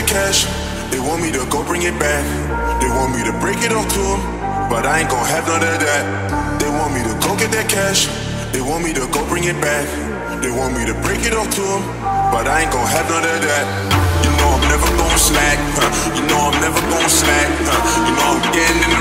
that cash. They want me to go bring it back. They want me to break it off to them, but I ain't gon' have none of that. They want me to go get that cash. They want me to go bring it back. They want me to break it off to them, but I ain't gon' have none of that. You know I'm never gon' slack. Huh? You know I'm never gon' slack. Huh? You know I'm getting in the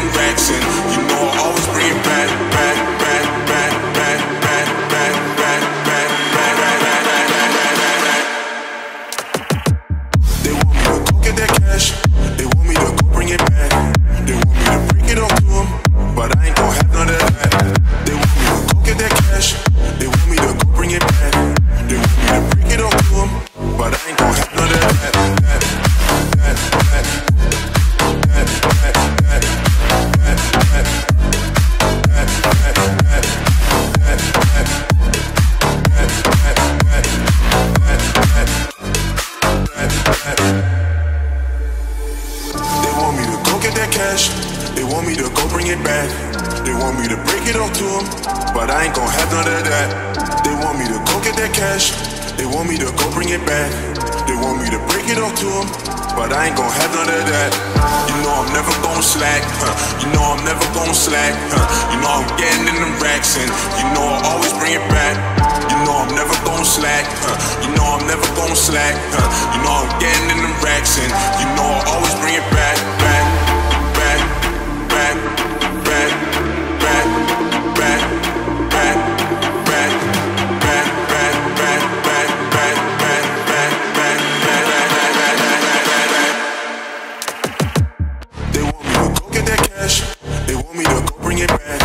cash. They want me to go bring it back. They want me to break it off to them, but I ain't gon' have none of that. They want me to go get that cash. They want me to go bring it back. They want me to break it off to them, but I ain't gon' have none of that. You know I'm never gon' slack. Huh? You know I'm never gon' slack. Huh? You know I'm getting in the racks and you know I always bring it back. You know I'm never gon' slack. Huh? You know I'm never gon' slack. Huh? You know I'm getting in the racks and you know I always bring it back. bring it back.